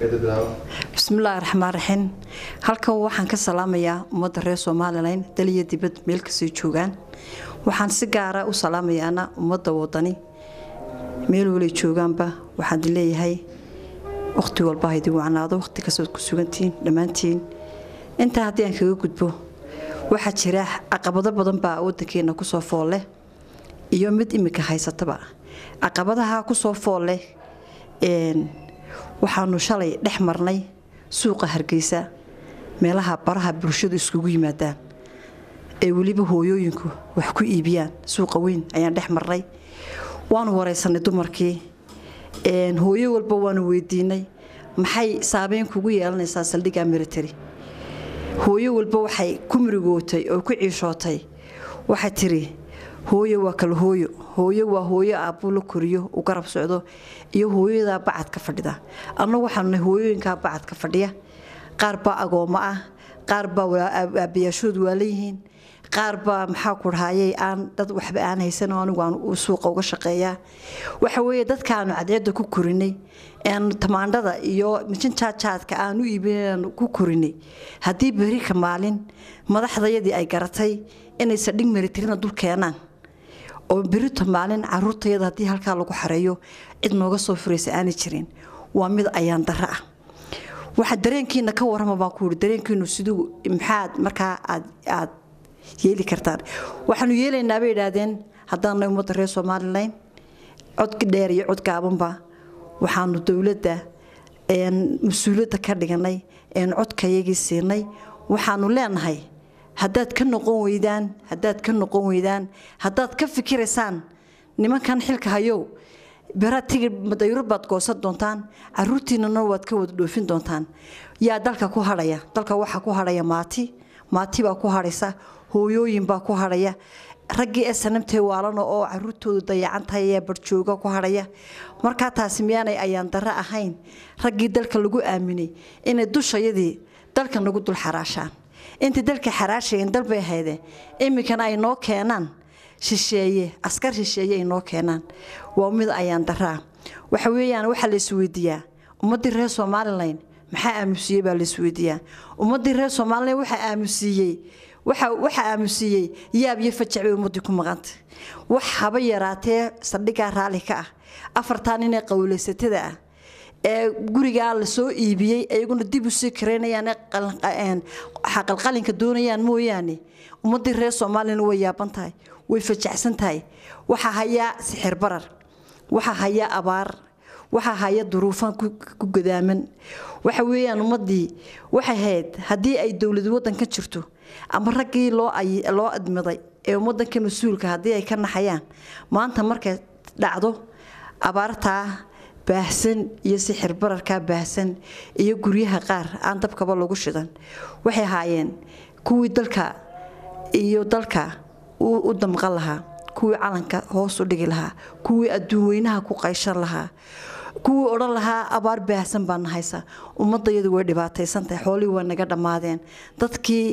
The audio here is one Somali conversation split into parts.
bismillaahi raxmaan raxiim halkan waxaan ka salaamayaa ummadda reer somalilan daliya dibad meel kastoo joogaan. Waxaan si gaara u salaamayaana ummadda wadani meel walay joogaanba waxaan leeyahay waqti walba haydii wacnaado waqti kastood ku sugantihiin dhammaantiin. Intaa haddii aan kaga gudbo waxaa jira caqabado badan baa wadankeena ku soo foolle iyo mid imika haysataba. Caqabadaha ku soo foolle waxaanu shalay dhex marnay suuqa hargeysa. Meelaha baraha bulshadu iskugu yimaadaan. Ee weliba hooyooyinku wax ku iibiyaan. Suuqa weyn ayaan dhex marnay. Waanu wareysanay dumarkii. Hooyo walba waanu weydiinay. Maxay saabeyn kugu yeelanaysaa saldhigga military? Hooyo walba waxay ku murigootay oo ku ciishootay. Waxay tiri hooyo waa kala hooyo. Hooyo waa hooyo aabbuu la koriyo uu garab socdo iyo hooyadaa bacad ka fadhida. Annagu waxaanu nahay hooyooyinkaa bacad ka fadhiya. Qaar baa agoommo ah qaar baa aabbayaashood waa leeyihiin qaar baa maxaa ku dhahayay aan dad waxba aan haysan anigu aan suuqa uga shaqeeyaa. Waxa weeye dadkaanu cadceedda ku korinay aan tamaandhada iyo mijinjaajaadka aan u iibin ku korinay. Haddii berika maalin madaxdayadii ay garatay inay sadhig meritirina dul keenaan oo berito maalin caruurtayada haddii halkaa lagu xareeyo cid nooga soo furaysa aanay jirin waa mid ayaan darro ah. Waxa dareenkiina ka warrama baan ku yidhi dareenkiinu siduu maxaad markaa aad yeeli kartaan? Waxaanu yeelaynaa bay idhaahdeen haddaan nahay ummadda reer somalilan codki dheer iyo cod gaabanba waxaanu dowladda mas'uuliyadda ka dhiganay een codkayagii siinay. Waxaanu leenahay haddaad ka noqon weydaan haddaad ka noqon weydaan haddaad ka fikiraysaan nimankan xilka hayow beraad tigid madayuro baad goosan doontaan caruurtiinana waad ka wada dhoofin doontaan. Yaa dalka ku hadhaya dalka waxaa ku hadhaya maati maati baa ku hadhaysa hooyooyin baa ku hadhaya. Raggii ee sanamtee waalana oo caruurtoodu dayacan tahay ayaa barjooga ku hadhaya. Markaa taasi miyaanay ayaan darro ahayn. Raggii dalka lagu aaminay inay dushayadii dalka nagu dul xaraashaan intii dalka xaraashayeen dalbay ahayde iminkana ay noo keenaan. Shisheeye askar shisheeye ay noo keenaan. Waa mid ayaan daraa. Waxa weeyaan waxaa la isweydiiyaa ummaddii reer somalilan maxaa aamusiiyey baa la isweydiiyaa ummaddii reer somalilan waxaa aamusiiyey waxaa aamusiiyey yaab iyo fajac bay ummaddii ku maqanta wax haba yaraatee saldhiggaa raalli ka ah. Afartaa nin ee qowlaysatada ah ee gurigaa la soo iibiyey iyaguna dib u sii karaynayaan xaqalqalinka doonayaan mooyaane. Ummaddii reer soomaaliyana way yaaban tahay way fajacsan tahay. Waxaa hayaa sixir barar waxaa hayaa abaar waxaa haya duruufan ku gadaaman waxa weeyaan ummaddii waxay hayd haddii ay dowladu waddanka jirto ama raggii loo admiday ee waddanka mas'uulka haddii ay ka naxayaan maanta markay dhacdo abaartaa baahsan iyo sixir bararkaa baahsan iyo guryaha qaar aan dabkaba lagu shidan. Waxay ahaayeen kuwii dalka iyo dalka u damqan lahaa kuwii calanka hoos u dhigi lahaa kuwii adduun weynaha ku qayshan lahaa kuwii odhan lahaa abaar baahsan baa nahaysa ummadayadu way dhibaataysantahay xoolihii waa naga dhammaadeen dadkii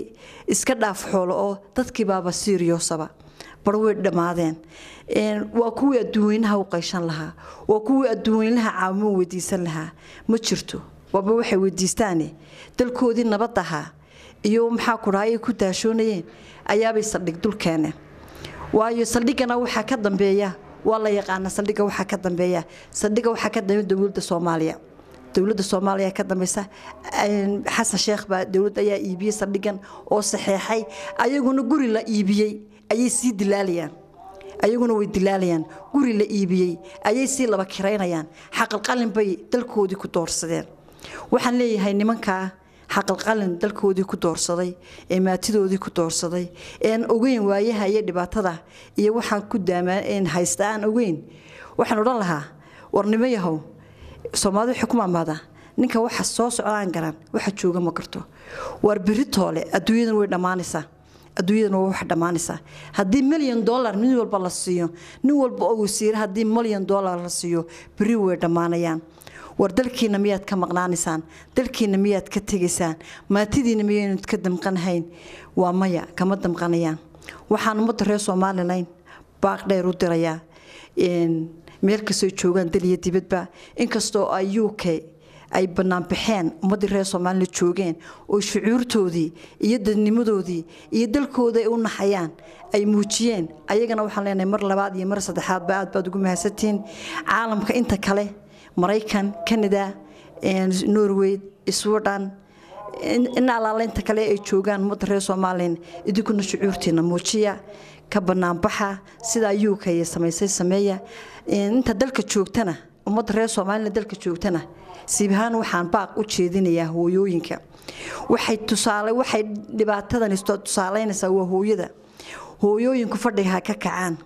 iska dhaaf xoolo oo dadkii baaba siiriyoosaba bar way dhammaadeen waa kuwii adduunweynaha u qayshan lahaa waa kuwii adduunweynaha caawimo weydiisan lahaa. Ma jirto waaba waxay weydiistaane. Dalkoodii nabad ahaa iyo maxaa ku dhahay ay ku daashoonayeen? Ayaabay saldhig dul keeneen. Waayo saldhigana waxaa ka dambeeya waa la yaqaana saldhigga waxaa ka dambeeya. Saldhigga waxaa ka dambeeya dowladda soomaaliya. Dowladda soomaaliya ka dambeysa xasan sheekh baa dowladda ayaa iibiyey saldhiggan oo saxeexay ayaguna guri la iibiyey ayay sii dilaalayaan. Ayaguna way dilaalayaan. Guri la iibiyey ayay sii laba kiraynayaan xaqalqalin bay dalkoodii ku doorsadeen. Waxaan leeyahay nimankaa xaqalqalin dalkoodii ku doorsaday ee maatidoodii ku doorsaday ean ogeyn waayaha iyo dhibaatada iyo waxaan ku daamaan haysta aan ogeyn. Waxaan odhan lahaa warnimo yahow soomaalidu waxay ku ninka waxa soo socdaan garan waxa jooga ma karto. Waar berri toole adduunyadan way dhammaanaysaa adduunyadana waa wax dhammaanaysaa haddii milyan dollar nin walba la siiyo nin walba oo wasiire haddii milyan dollar la siiyo berri way dhammaanayaan. War dalkiina miyaad ka maqnaanaysaan dalkiina miyaad ka tegaysaan maatidiina miyaynad ka damqanahayn? Waa maya kama damqanayaan. Waxaan ummadda reer somalilan baaq dheer u dirayaa. Meel kastoo joogaan dal iyo dibadba inkastoo ay u k ay banaanbaxeen ummaddii reer soomaalila joogeen oo shucuurtoodii iyo dadnimadoodii iyo dalkooda ay u naxayaan ay muujiyeen. Ayagana waxaan leenahay mar labaad iyo mar saddexaadba aad baad ugu mahadsantihiin caalamka inta kale maraykan canada norway sweden in alaaleynta kale ay joogaan ummadda reer somalilan idinkuna shucuurtiina muujiya ka banaanbaxa sidaa yuukaya samaysay sameeya. Inta dalka joogtana ummadda reer somalilan dalka joogtana siibahaan waxaan baaq u jeedinayaa hooyooyinka. Waxay tusaale waxay dhibaatadan tusaaleynaysaa waa hooyada. Hooyooyinku fadhiga ha ka kacaan.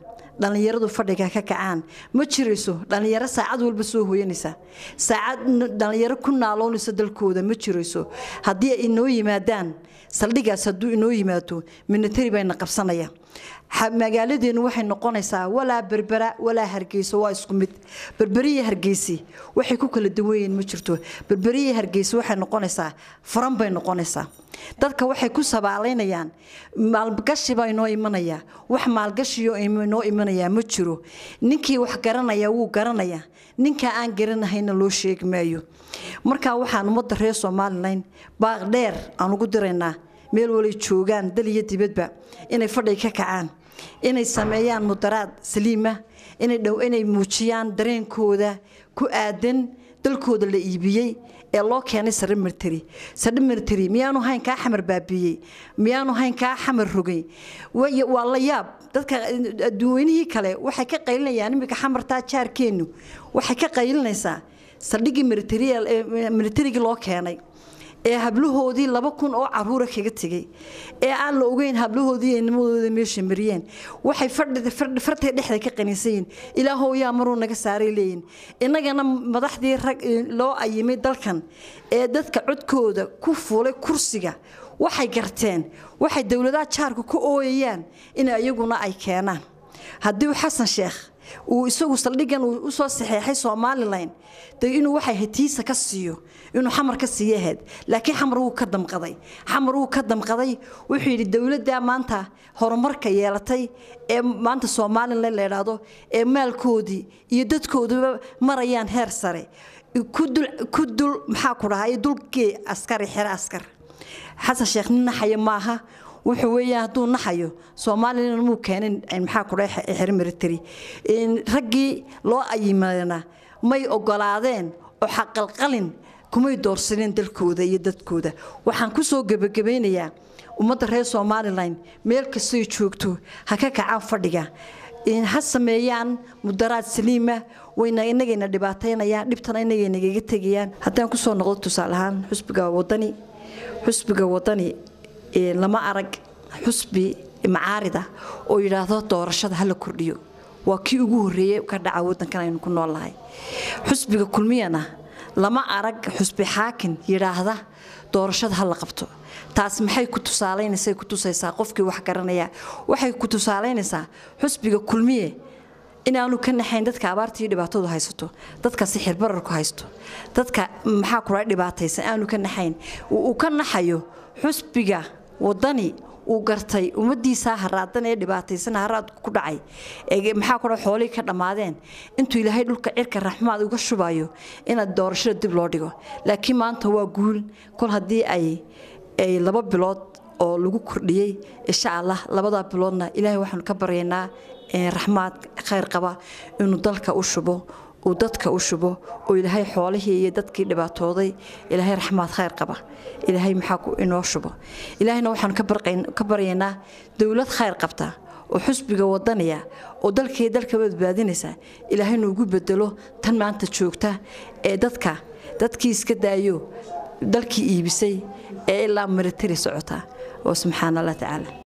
Dhallinyaradu fadhiga ka kacaan. Ma jirayso dhallinyaro saacad walba soo hooyanaysa. Saacad dhallinyaro ku naaloonaysa dalkooda ma jirayso. Haddii ay inoo yimaadaan saldhigaas hadduu inoo yimaado minatari bayna qabsanaya magaaladeennu waxay noqonaysaa walaa berbera walaa hargeyso waa isku mid. Berberiya hargeysi waxay ku kala duwanyiin ma jirto. Berberiya hargeysi waxay noqonaysaa faran bay noqonaysaa. Dadka waxay ku sabaalaynayaan. Maalgashi baa inoo imanaya. Wax maalgashiyo inoo imanayaa ma jiro. Ninkii wax garanaya wuu garanaya. Ninkaa aan garanahayna loo sheegi maayo. Markaa waxaan ummadda reer somalilan baaq dheer aan ugu diraynaa meel walay joogaan dal iyo dibadba inay fadhiga ka kacaan inay sameeyaan mudaraad saliima inay muujiyaan dareenkooda ku aadan dalkooda la iibiyey ee loo keenay sare martari sare martari miyaanu hayn kaa xamar baabiiyey miyaanu hayn kaa xamar rogay? Waa la yaab. Dadka adduunweynihii kale waxay ka qaylinayaan iminka xamartaa jaarkeennu waxay ka qaylinaysaa saldhiggii militarigii loo keenay ee hablahoodii laba kun oo caruura kaga tegay ee aan la ogeyn hablahoodii iyo nimadooda meesha mariyeen. Waxay fartay dhexda ka qaniisayiin ilaahow yaa maruu naga saaray leeyihiin innagana madaxdii rag loo ayimay dalkan ee dadka codkooda ku fuulay kursiga waxay garteen waxay dowladaha jaarka ku ooyayaan in iyaguna ay keenaan. Haddii xasan sheekh uu isagu saldhigan u soo saxeexay somalilan de inuu waxay hatiisa ka siiyo inuu xamar ka siiyo ahayd. Laakiin xamar wuu ka damqaday. Xamar wuu ka damqaday. Wuxuu yidhi dowladda maanta horumarka yeelatay ee maanta somalilan la idhaahdo ee maalkoodii iyo dadkooduba marayaan heer sare. Ku dul maxaa ku dhahaa dulgee askari xere askar. Xasan sheekh nin naxaya maaha wuxuu weeyaan hadduu naxayo somalilan muu keenin maxaa ku dhahay xere military. Raggii loo ayimadana may ogolaadeen oo xaqalqalin kumay doorsaneen dalkooda iyo dadkooda. Waxaan ku soo gebagabaynayaa ummadda reer somalilan meel kastoy joogto ha ka kacaan fadhiga. Ha sameeyaan mudaraad saliima wayna inagayna dhibaataynayaan dhibtana inagaynagaga tegayaan. Haddaan ku soo noqdo tusaale ahaan xusbiga wadani xusbiga wadani lama arag xusbi macaarida oo yidhaahdo doorashada hala kordhiyo. Waa kii ugu horreeyey ka dhaca waddankan aynu ku noolnahay xusbiga kulmiyana lama arag xusbi xaakin yidhaahda doorashada hala qabto. Taas maxay ku tusaalaynaysa ku tusaysaa? Qofkii wax garanaya. Waxay ku tusaalaynaysaa xusbiga kulmiye inaanu ka naxayn dadka abaartii dhibaatadu haysato dadka sixir bararku haysto dadka maxaa kula dhibaataysan aanu ka naxayn. Uu ka naxayo xusbiga wadani uu gartay ummadiisaa haraadan ee dhibaataysan haraad ku dhacay. Maxaa kula xoolihii ka dhammaadeen intuu ilaahay dhulka cirka raxmaad uga shubayo inaad doorashada dib loo dhigo. Laakiin maanta waa guul. Kol haddii ay ay laba bilood oo lagu kordhiyey insha allah labada biloodna ilaahay waxaanu ka baryaynaa raxmaad khayr qaba inuu dalka u shubo uu dadka u shubo oo ilaahay xoolihii iyo dadkii dhibaatooday ilaahay raxmaad khayr qaba. Ilaahay maxaa inoo shubo? Ilaahayna waxaanu ka baryaynaa dowlad khayr qabta oo xusbiga wadaniya oo dalkii dalka badbaadinaysa. Ilaahayna ugu bedelo tan maanta joogta ee dadka dadkii iska daayo dalkii iibisay ee ilaa militari socota. Oo subxaana allah tacaala